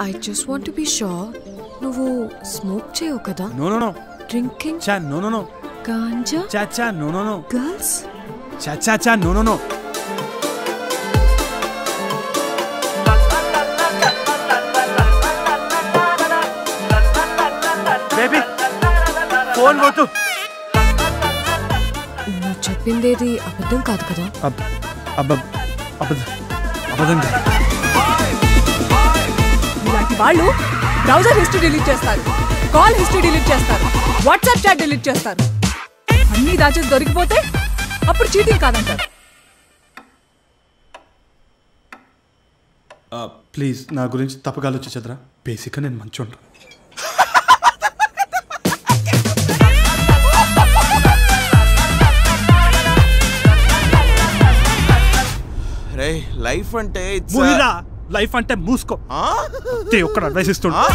I just want to be sure నువ్వు smoke చేయవు కదా? నో నో నో డ్రింకింగ్ చా నో నో నో గాంజా చా చా నో నో నో గర్ల్స్ చా చా చా no no no baby phone వద్దు. నువ్వు చెప్పిందేది అబద్ధం కాదు కదా? అబద్ధం అబద్ధం కాదు. వాళ్ళు బ్రౌజర్ హిస్టరీ డిలీట్ చేస్తారు కాల్ హిస్టరీ డిలీట్ చేస్తారు వాట్సాప్ చాట్ డిలీట్ చేస్తారు. అన్ని దాచేసి దొరికిపోతే అప్పుడు చీటింగ్ కాదంటారు. ప్లీజ్ నా గురించి తప్పగా ఆలోచించదురా బేసిక్గా నేను మంచి ఉంటాను రే లైఫ్ అంటే లైఫ్ అంటే మూసుకో? ఒక్కడు అడ్వైస్ ఇస్తుండు ఆ?